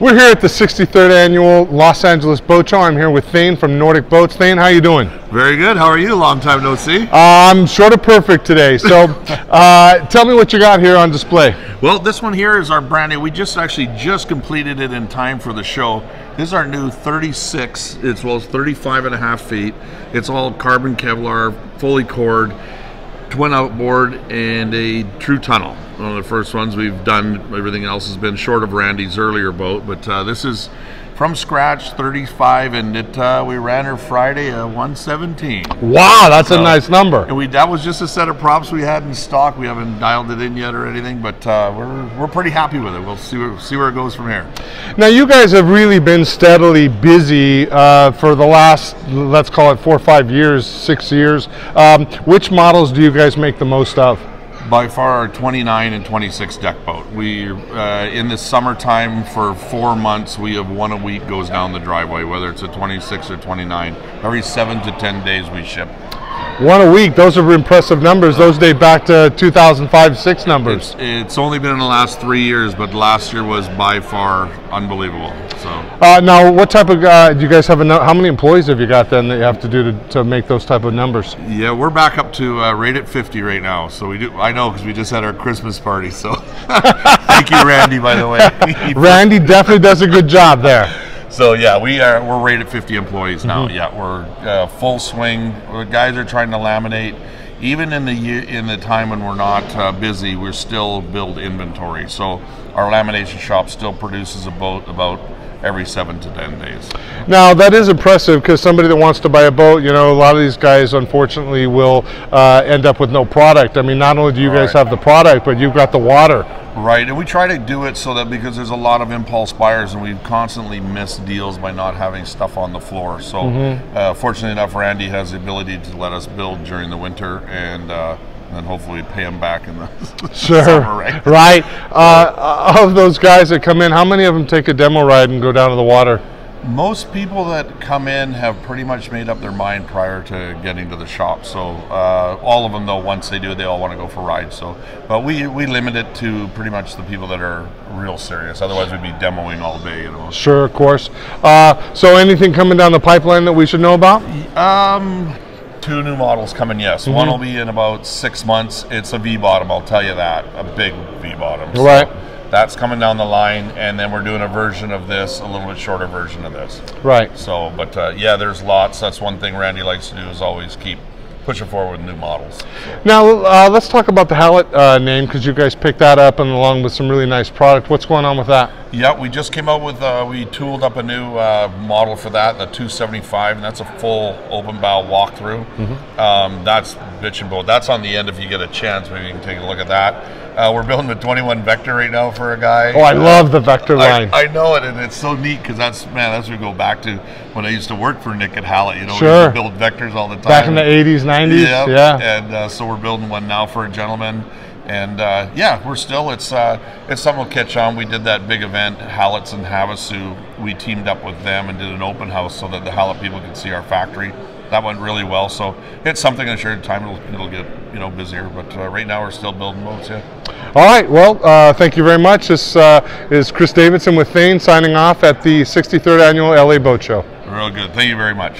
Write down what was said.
We're here at the 63rd annual Los Angeles Boat Show. I'm here with Thane from Nordic Boats. Thane, how you doing? Very good. How are you? Long time no see. Uh, I'm sort of perfect today. So, uh, tell me what you got here on display. Well, this one here is our brand new. We just actually just completed it in time for the show. This is our new 36. It's well, it's 35 and a half feet. It's all carbon Kevlar, fully cored, twin outboard, and a true tunnel. One of the first ones we've done. Everything else has been short of Randy's earlier boat, but uh, this is from scratch 35 and it uh, we ran her friday uh, 117 wow that's so, a nice number. and we that was just a set of props we had in stock. We haven't dialed it in yet or anything but uh, we're, we're pretty happy with it. We'll see where, see where it goes from here. Now you guys have really been steadily busy uh, for the last let's call it four or five years six years. Um, which models do you guys make the most of by far our 29 and 26 deck boat. We uh, in the summertime for four months we have one a week goes down the driveway, whether it's a 26 or 29. Every seven to 10 days we ship. One a week. Those are impressive numbers. Those date back to 2005 six numbers. It's, it's, only been in the last three years, but last year was by far unbelievable. So uh, now, what type of uh, do you guys have? A, how many employees have you got then that you have to do to, to make those type of numbers? Yeah, we're back up to uh, rate at 50 right now. So we do. I know because we just had our Christmas party. So thank you, Randy. By the way, Randy definitely does a good job there. So yeah, we are we're rated 50 employees now. Mm-hmm. Yeah, we're uh, full swing. The guys are trying to laminate. Even in the year, in the time when we're not uh, busy, we're still build inventory. So our lamination shop still produces a boat about every seven to ten days. Now that is impressive because somebody that wants to buy a boat, you know, a lot of these guys unfortunately will uh, end up with no product. I mean, not only do you guys have the product, but you've got the water. Right, and we try to do it so that because there's a lot of impulse buyers, and we've constantly missed deals by not having stuff on the floor. So, mm-hmm. uh, fortunately enough, Randy has the ability to let us build during the winter, and uh, then hopefully pay them back in the sure summer, right. right. Uh, of those guys that come in, how many of them take a demo ride and go down to the water? Most people that come in have pretty much made up their mind prior to getting to the shop. So uh, all of them, though, once they do, they all want to go for rides. So, but we we limit it to pretty much the people that are real serious. Otherwise, we'd be demoing all day. You know. Sure, of course. Uh, so, anything coming down the pipeline that we should know about? Um, two new models coming. Yes, mm-hmm. one will be in about six months. It's a V bottom. I'll tell you that. A big V bottom. So. That's coming down the line, and then we're doing a version of this, a little bit shorter version of this. Right. So, but uh, yeah, there's lots. That's one thing Randy likes to do is always keep pushing forward with new models. Now, uh, let's talk about the Hallett uh, name because you guys picked that up and along with some really nice product. What's going on with that? Yeah, we just came out with, uh, we tooled up a new uh, model for that, the 275, and that's a full open bow walkthrough. Mm-hmm. Um, that's bitching boat. That's on the end if you get a chance. Maybe you can take a look at that. Uh, we're building the 21 Vector right now for a guy. Oh, I uh, love the Vector line. I, I, know it, and it's so neat because that's man, that's we go back to when I used to work for Nick at Hallett. You know, sure. we build Vectors all the time. Back in the 80s, 90s. Yeah, yeah. And uh, so we're building one now for a gentleman. And uh, yeah, we're still it's uh, it's something we'll catch on. We did that big event, Hallett's and Havasu. We teamed up with them and did an open house so that the Hallett people could see our factory that went really well. So it's something I'm sure in time it'll, it'll get you know busier. But uh, right now we're still building boats. Yeah. All right. Well, uh, thank you very much. This uh, is Chris Davidson with Thane signing off at the 63rd annual LA Boat Show. Real good. Thank you very much.